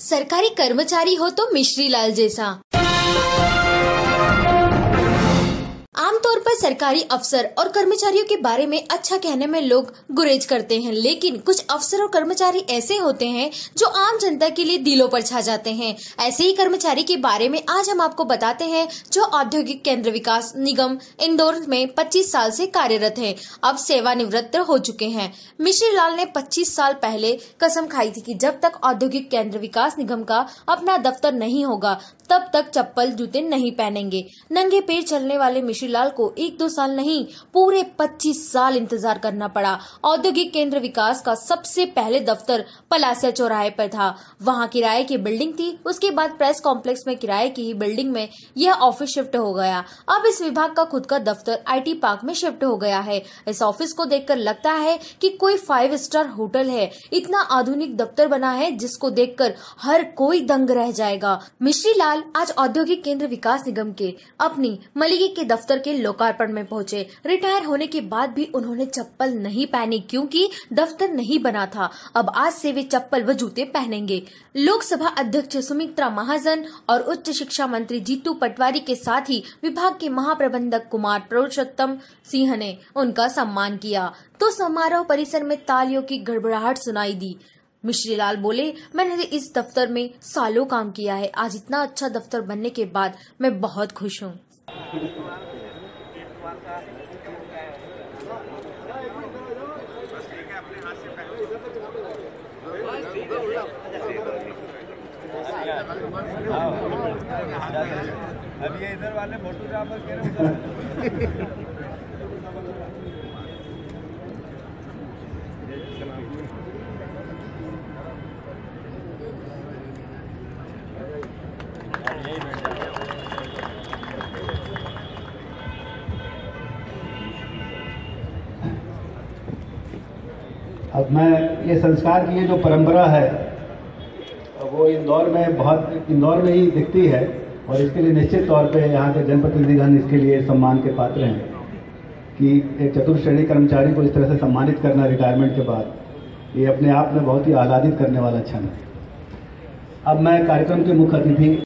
सरकारी कर्मचारी हो तो मिश्री लाल जैसा। आमतौर पर सरकारी अफसर और कर्मचारियों के बारे में अच्छा कहने में लोग गुरेज करते हैं, लेकिन कुछ अफसर और कर्मचारी ऐसे होते हैं जो आम जनता के लिए दिलों पर छा जाते हैं। ऐसे ही कर्मचारी के बारे में आज हम आपको बताते हैं, जो औद्योगिक केंद्र विकास निगम इंदौर में 25 साल से कार्यरत है। अब सेवानिवृत्त हो चुके हैं। मिश्री लाल ने 25 साल पहले कसम खाई थी की जब तक औद्योगिक केंद्र विकास निगम का अपना दफ्तर नहीं होगा तब तक चप्पल जूते नहीं पहनेंगे। नंगे पैर चलने वाले मिश्री लाल को एक दो साल नहीं, पूरे 25 साल इंतज़ार करना पड़ा। औद्योगिक केंद्र विकास का सबसे पहले दफ्तर पलासिया चौराहे पर था। वहाँ किराए की बिल्डिंग थी, उसके बाद प्रेस कॉम्प्लेक्स में किराए की ही बिल्डिंग में यह ऑफ़िस शिफ्ट हो गया। अब इस विभाग का खुद का दफ्तर आईटी पार्क में शिफ्ट हो गया है। इस ऑफ़िस को देखकर लगता है कि कोई फाइव स्टार होटल है। इतना आधुनिक दफ्तर बना है जिसको देखकर हर कोई दंग रह जाएगा। मिश्री लाल आज औद्योगिक केंद्र विकास निगम के अपनी मलिकी के दफ्तर के लोकार्पण में पहुँचे। रिटायर होने के बाद भी उन्होंने चप्पल नहीं पहनी, क्योंकि दफ्तर नहीं बना था। अब आज से वे चप्पल व जूते पहनेंगे। लोकसभा अध्यक्ष सुमित्रा महाजन और उच्च शिक्षा मंत्री जीतू पटवारी के साथ ही विभाग के महाप्रबंधक कुमार पुरुषोत्तम सिंह ने उनका सम्मान किया। तो समारोह परिसर में तालियों की गड़बड़ाहट सुनाई दी। मिश्री लाल बोले, मैंने इस दफ्तर में सालों काम किया है। आज इतना अच्छा दफ्तर बनने के बाद मैं बहुत खुश हूँ। अब ये इधर वाले फोटोग्राफर कह रहे अब मैं ये संस्कार की ये जो परंपरा है, वो इंदौर में बहुत, इंदौर में ही दिखती है और इसके लिए निश्चित तौर पे यहाँ के जनप्रतिनिधिगण इसके लिए सम्मान के पात्र हैं कि एक चतुर्थ श्रेणी कर्मचारी को इस तरह से सम्मानित करना रिटायरमेंट के बाद, ये अपने आप में बहुत ही आह्लादित करने वाला क्षण है। अब मैं कार्यक्रम के मुख्य अतिथि